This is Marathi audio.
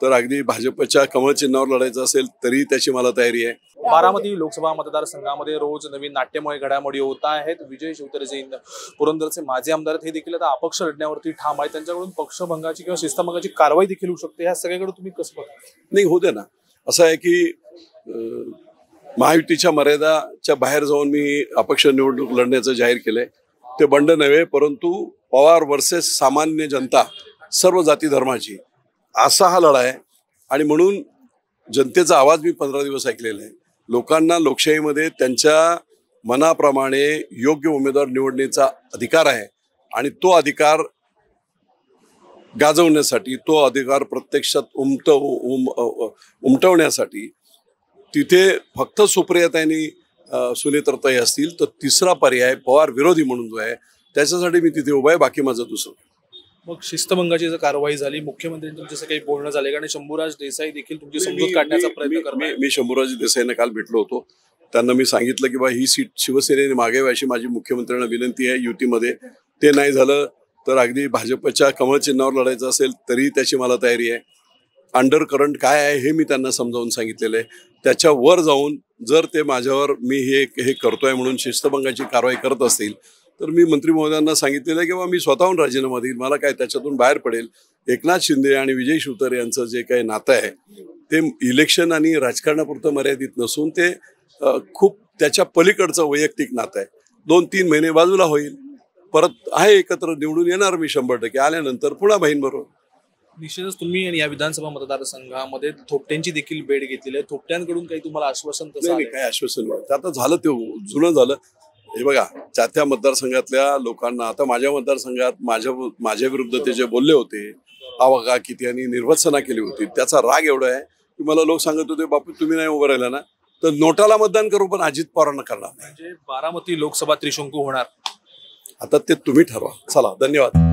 तर अगदी भाजपच्या कमळ चिन्हावर लढायचं असेल तरी त्याची मला तयारी आहे. बारामती लोकसभा मतदारसंघामध्ये रोज नवीन नाट्यमय घडामोडी होत आहेत. विजय शिवतरे जे पुरंदरचे माजी आमदार हे देखील आता अपक्ष लढण्यावरती ठाम आहेत. त्यांच्याकडून पक्षभंगाची किंवा शिस्तभंगाची कारवाई देखील होऊ शकते. ह्या सगळ्याकडे तुम्ही कसं बघता? नाही होते ना. असं आहे की महायुतीच्या मर्यादाच्या बाहेर जाऊन मी अपक्ष निवडणूक लढण्याचं जाहीर केलंय. ते बंड नव्हे परंतु पवार वर्सेस सामान्य जनता सर्व जाती धर्माची असा हा लढा आहे. आणि म्हणून जनतेचा आवाज मी पंधरा दिवस ऐकलेला आहे. लोकांना लोकशाहीमध्ये त्यांच्या मनाप्रमाणे योग्य उमेदवार निवडण्याचा अधिकार आहे. आणि तो अधिकार गाजवण्यासाठी तो अधिकार प्रत्यक्षात उमट उम उमटवण्यासाठी तिथे फक्त सुप्रियाताईंनी सुनेत्रताई असतील तर तिसरा पर्याय पवार विरोधी म्हणून जो आहे त्याच्यासाठी मी तिथे उभा आहे. बाकी माझं दुसरं मग शिस्तभंगाची जर कारवाई झाली मुख्यमंत्र्यांचं तुमचं काही बोलणं झालं कारण शंभूराज देसाई देखील तुमची समजूत काढण्याचा प्रयत्न करणार मी- शंभूराजी देसाईंना काल भेटलो होतो. त्यांना मी सांगितलं की बा ही सीट शिवसेनेने मागावी अशी माझी मुख्यमंत्र्यांना विनंती आहे. युतीमध्ये ते नाही झालं तर अगदी भाजपच्या कमळ चिन्हावर लढायचं असेल तरी त्याची मला तयारी आहे. अंडर करंट काय आहे हे मी त्यांना समजावून सांगितलेलं आहे. त्याच्या वर जाऊन जर ते माझ्यावर मी हे हे करतोय म्हणून शिस्तभंगाची कारवाई करत असतील तर मी मंत्री महोदयांना सांगितलेलं आहे की बा मी स्वतःहून राजीनामा देईल. मला काय त्याच्यातून बाहेर पडेल. एकनाथ शिंदे आणि विजय शिवतारे यांचं जे काही नातं आहे ते इलेक्शन आणि राजकारणापुरतं मर्यादित नसून ते खूप त्याच्या पलीकडचं वैयक्तिक नातं आहे. दोन तीन महिने बाजूला होईल. परत आहे एकत्र निवडून येणार मी शंभर टक्के. आल्यानंतर पुन्हा बहीणबरोबर. निश्चितच तुम्ही आणि या विधानसभा मतदारसंघामध्ये थोपट्यांची देखील भेट घेतलेली आहे. थोपट्यांकडून काही तुम्हाला आश्वासन? काय आश्वासन आता झालं ते जुनं झालं. हे बघा त्या त्या मतदारसंघातल्या लोकांना आता माझ्या मतदारसंघात माझ्या माझ्या विरुद्ध ते जे बोलले होते अवघा किती आणि निर्वत्सना केली होती. त्याचा राग एवढा आहे की मला लोक सांगत होते बापू तुम्ही नाही उभं राहिला ना तर नोटाला मतदान करू पण अजित पवारांना करणार म्हणजे बारामती लोकसभा त्रिशंकू होणार. आता ते तुम्ही ठरवा. चला धन्यवाद.